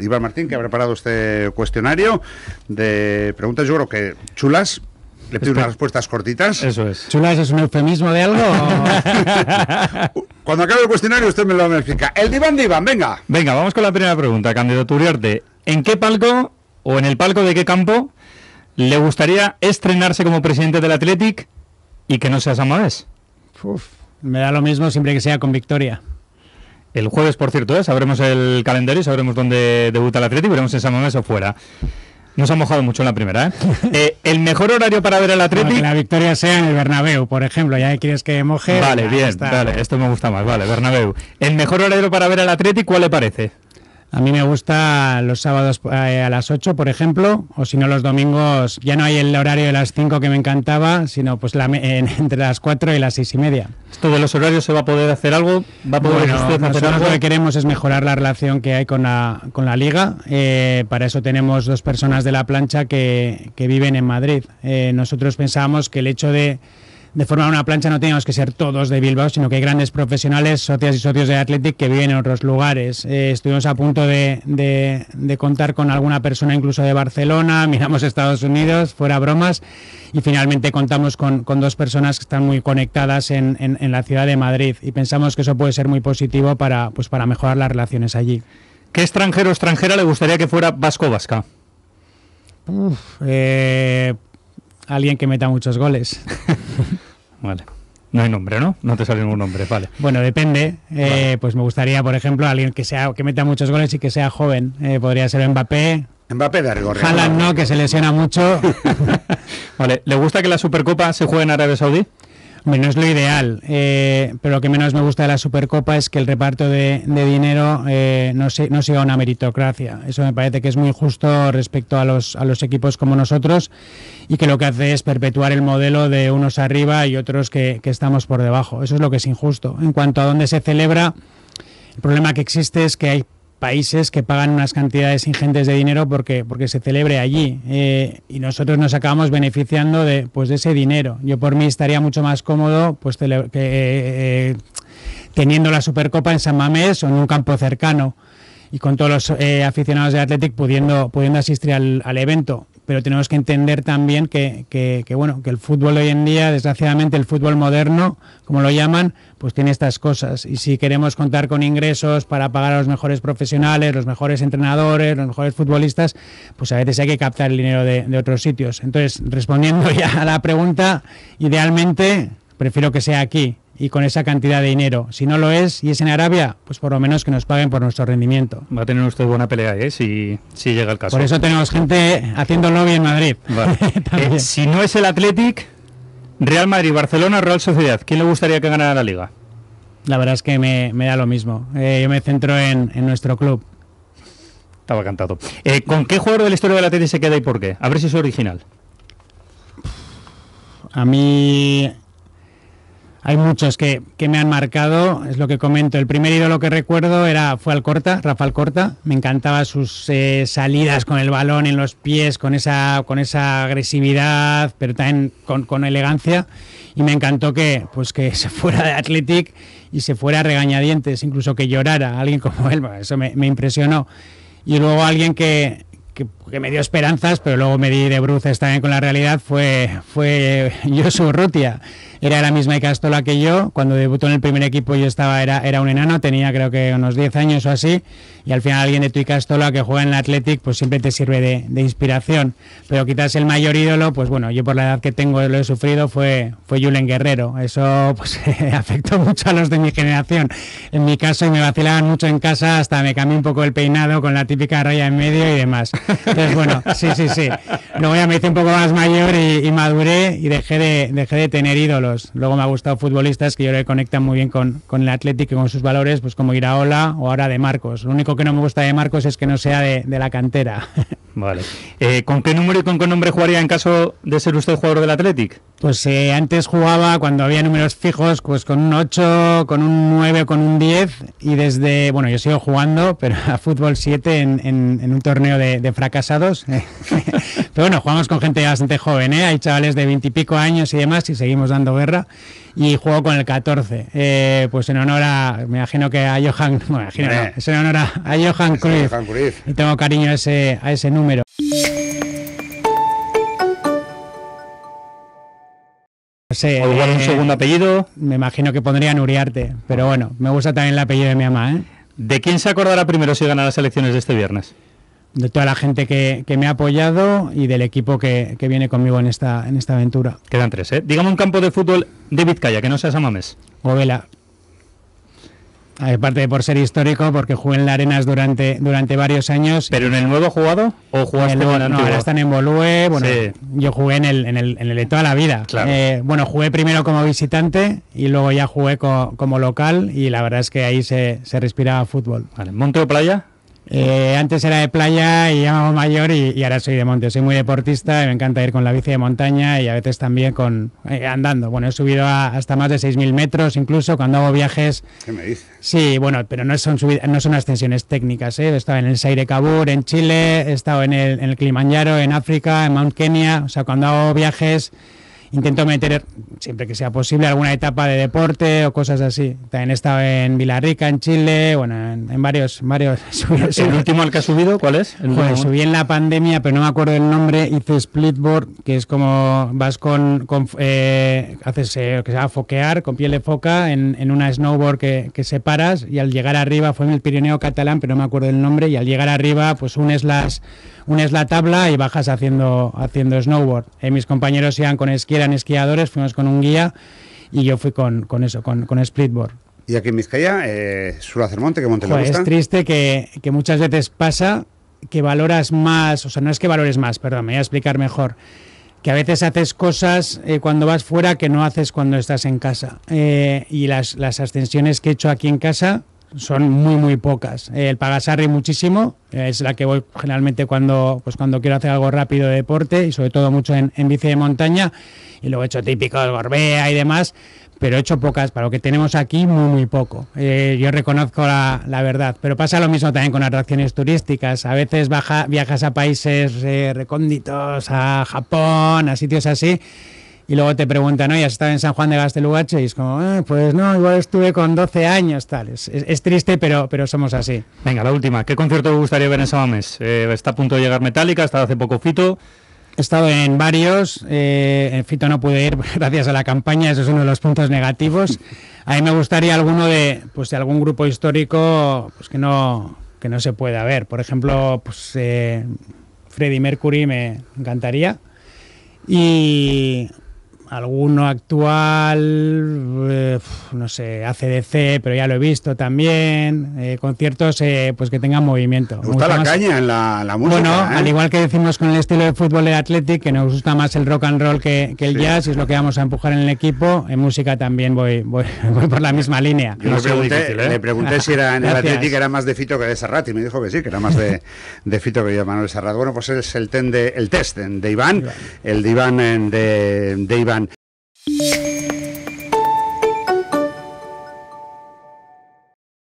Iván Martín, que ha preparado este cuestionario de preguntas, yo creo que chulas, le pido unas respuestas cortitas. Eso es. ¿Chulas es un eufemismo de algo? Cuando acabe el cuestionario usted me lo me explica. El diván diván, venga. Venga, vamos con la primera pregunta, Cándido Turiarte. ¿En qué palco o en el palco de qué campo le gustaría estrenarse como presidente del Athletic y que no sea San Mamés? Uf, me da lo mismo siempre que sea con victoria. El jueves, por cierto, ¿eh? sabremos el calendario y sabremos dónde debuta el Athletic, veremos en San Mamés o fuera. Nos ha mojado mucho en la primera, ¿eh? Eh, el mejor horario para ver el Bueno, Athletic... que la victoria sea en el Bernabéu, por ejemplo. Ya quieres que moje. Vale, bien, está. vale, esto me gusta más, vale, Bernabéu. El mejor horario para ver al Athletic, ¿cuál le parece? A mí me gusta los sábados eh, a las 8, por ejemplo, o si no los domingos, ya no hay el horario de las 5 que me encantaba, sino pues la entre las 4 y las 6 y media. ¿Esto de los horarios se va a poder hacer algo? ¿Va a poder Bueno, usted hacer nosotros algo? lo que queremos es mejorar la relación que hay con la, con la liga. Eh, para eso tenemos dos personas de la plancha que, que viven en Madrid. Eh, nosotros pensábamos que el hecho de, de formar una plancha no teníamos que ser todos de Bilbao, sino que hay grandes profesionales, socias y socios de Athletic que viven en otros lugares. Eh, estuvimos a punto de, de- de contar con alguna persona incluso de Barcelona, miramos Estados Unidos, fuera bromas, y finalmente contamos con, con dos personas que están muy conectadas en, en- en la ciudad de Madrid y pensamos que eso puede ser muy positivo para, pues, para mejorar las relaciones allí. ¿Qué extranjero o extranjera le gustaría que fuera Vasco Vasca? Eh, alguien que meta muchos goles. Vale. No hay nombre, ¿no? No te sale ningún nombre, vale. Bueno, depende. Eh, Pues me gustaría, por ejemplo, alguien que sea que meta muchos goles y que sea joven. Eh, podría ser Mbappé. Mbappé de rigor. Haaland no, que se lesiona mucho. Vale, ¿le gusta que la Supercopa se juegue en Arabia Saudí? Hombre, no es lo ideal, eh, pero lo que menos me gusta de la Supercopa es que el reparto de, dinero eh, no, se, no siga una meritocracia. Eso me parece que es muy justo respecto a los, a los equipos como nosotros y que lo que hace es perpetuar el modelo de unos arriba y otros que estamos por debajo. Eso es lo que es injusto. En cuanto a dónde se celebra, el problema que existe es que hay países que pagan unas cantidades ingentes de dinero porque, porque se celebre allí eh, y nosotros nos acabamos beneficiando de, pues, de ese dinero. Yo por mí estaría mucho más cómodo pues, que, eh, teniendo la Supercopa en San Mamés o en un campo cercano y con todos los eh, aficionados de Athletic pudiendo, pudiendo asistir al, al evento. Pero tenemos que entender también que, bueno, que el fútbol hoy en día, desgraciadamente el fútbol moderno, como lo llaman, pues tiene estas cosas. Y si queremos contar con ingresos para pagar a los mejores profesionales, los mejores entrenadores, los mejores futbolistas, pues a veces hay que captar el dinero de, de otros sitios. Entonces, respondiendo ya a la pregunta, idealmente prefiero que sea aquí y con esa cantidad de dinero. Si no lo es y es en Arabia, pues por lo menos que nos paguen por nuestro rendimiento. Va a tener usted buena pelea, ¿eh? Si, si llega el caso. Por eso tenemos gente haciendo lobby en Madrid. Vale. Eh, si no es el Athletic, Real Madrid, Barcelona, Real Sociedad, ¿quién le gustaría que ganara la liga? La verdad es que me, me da lo mismo. Eh, yo me centro en, en nuestro club. Estaba cantado. Eh, ¿Con qué jugador de la historia del Athletic se queda y por qué? A ver si es original. A mí hay muchos que, que me han marcado, es lo que comento. El primer ídolo que recuerdo era fue Alcorta, Rafael Corta. Me encantaba sus eh, salidas con el balón en los pies, con esa, con esa agresividad, pero también con, con elegancia. Y me encantó que, pues, que se fuera de Athletic y se fuera a regañadientes, incluso que llorara alguien como él. Bueno, Eso me, me impresionó. Y luego alguien que, que, que me dio esperanzas, pero luego me di de bruces también con la realidad, fue, fue Josu Rutia. Era la misma Icastola que yo. Cuando debutó en el primer equipo yo estaba, era, era un enano, tenía creo que unos 10 años o así. Y al final alguien de tu Icastola que juega en el Athletic, pues siempre te sirve de, de inspiración. Pero quizás el mayor ídolo, pues bueno, yo por la edad que tengo lo he sufrido, fue, fue Julen Guerrero. Eso pues afectó mucho a los de mi generación. En mi caso, y me vacilaban mucho en casa, hasta me cambié un poco el peinado con la típica raya en medio y demás. Entonces, bueno, sí, sí, sí. Luego ya me hice un poco más mayor y, y maduré y dejé de, dejé de tener ídolos. Luego me ha gustado futbolistas que yo creo que conectan muy bien con, con el Atlético y con sus valores, pues como Iraola o ahora de Marcos. Lo único que no me gusta de Marcos es que no sea de, de la cantera. Vale. Eh, ¿Con qué número y con qué nombre jugaría en caso de ser usted jugador del Athletic? Pues eh, antes jugaba cuando había números fijos, pues con un 8, con un 9 o con un 10 y desde, bueno, yo sigo jugando, pero a fútbol 7 en, en- en un torneo de, de fracasados, Pero bueno, jugamos con gente bastante joven, ¿eh? Hay chavales de veintipico años y demás y seguimos dando guerra. Y juego con el 14. Eh, pues en honor a, me imagino que a Johan, me imagino, no, es en honor a, a Johan, Cruyff. Johan Cruyff. Y tengo cariño a ese, a ese número. No sé, O igual un eh, segundo apellido. Me imagino que pondrían Uriarte, pero bueno, me gusta también el apellido de mi mamá, ¿eh? ¿De quién se acordará primero si gana las elecciones de este viernes? De toda la gente que, que me ha apoyado y del equipo que, que viene conmigo en esta, en esta aventura. Quedan tres, ¿eh? Dígame un campo de fútbol de Vizcaya, que no sea Samamés. Govela. Aparte de por ser histórico, porque jugué en la Arenas durante, durante varios años. ¿Pero en el nuevo jugado o jugaste El- en el no, ahora están en Bolúe. Bueno, Sí. yo jugué en el, en, el, en el de toda la vida. Claro. Eh, bueno, jugué primero como visitante y luego ya jugué co- como local y la verdad es que ahí se, se respiraba fútbol. Vale. ¿Monte o playa? Eh, antes era de playa y ya mayor y, y ahora soy de monte. Soy muy deportista y me encanta ir con la bici de montaña y a veces también con eh, andando. Bueno, he subido a- hasta más de 6.000 metros incluso cuando hago viajes. ¿Qué me dices? Sí, bueno, pero no son, subidas, no son ascensiones técnicas. ¿eh? He estado en el Saire Kabur, en Chile, he estado en el, en el Kilimanjaro, en África, en Mount Kenya. O sea, cuando hago viajes intento meter, siempre que sea posible, alguna etapa de deporte o cosas así. También he estado en Villarrica, en Chile, bueno, en, en varios... varios ¿El último al que has subido cuál es? El último. subí en la pandemia, pero no me acuerdo el nombre. Hice splitboard, que es como vas con. con, eh, haces eh, lo que se llama foquear, con piel de foca, en, en una snowboard que, que separas. Y al llegar arriba, fue en el Pirineo catalán, pero no me acuerdo el nombre. Y al llegar arriba, pues unes, las, unes la tabla y bajas haciendo, haciendo snowboard. Eh, mis compañeros iban con esquí, eran esquiadores, fuimos con un guía. Y yo fui con, con eso, con, con splitboard. Y aquí en Vizcaya, eh, suele hacer monte, que monte le Joder, gusta. es triste que, que muchas veces pasa que valoras más, o sea, no es que valores más, perdón, me voy a explicar mejor. Que a veces haces cosas eh, cuando vas fuera que no haces cuando estás en casa. Eh, y las, las ascensiones que he hecho aquí en casa son muy, muy pocas. Eh, el Pagasarri muchísimo, eh, es la que voy generalmente cuando, pues cuando quiero hacer algo rápido de deporte y sobre todo mucho en, en bici de montaña. Y luego he hecho típicos, Gorbea y demás pero he hecho pocas. Para lo que tenemos aquí, muy, muy poco. Eh, yo reconozco la, la verdad. Pero pasa lo mismo también con atracciones turísticas. A veces baja, viajas a países eh, recónditos, a Japón, a sitios así. Y luego te preguntan, oye, ¿has estado en San Juan de Gastelugache? Y es como, "Eh, pues no, igual estuve con 12 años, tal. Es, es- es triste, pero, pero somos así. Venga, la última. ¿Qué concierto te gustaría ver en Samamés? Eh, está a punto de llegar Metallica, está hace poco Fito. He estado en varios, eh, en Fito no pude ir gracias a la campaña, eso es uno de los puntos negativos. A mí me gustaría alguno de, pues de algún grupo histórico pues que no, que no se pueda ver. Por ejemplo, pues eh, Freddie Mercury me encantaría. Y alguno actual, eh, no sé, ACDC, pero ya lo he visto también. eh, conciertos pues pues que tengan movimiento. Me gusta gusta la más- caña en la, la música. bueno, ¿eh? al igual que decimos con el estilo de fútbol del Athletic, que nos gusta más el rock and roll que, que el Sí. jazz, y es lo que vamos a empujar en el equipo, en música también voy, voy, voy por la misma línea. Yo No le pregunté, difícil, ¿eh? le pregunté si era en el. Atlético era más de Fito que de Serrat y me dijo que sí, que era más de, de Fito que de Manuel Serrat. Bueno, pues es el, ten de, el test de Iván, el de Iván eh, de, de Iván. Yeah.